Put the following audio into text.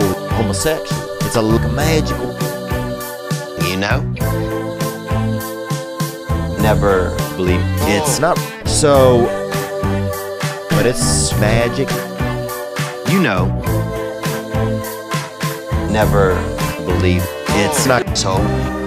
homosexual. It's a look magical. You know? Never believe oh. It's not so, but it's magic. You know. Never believe It's not so.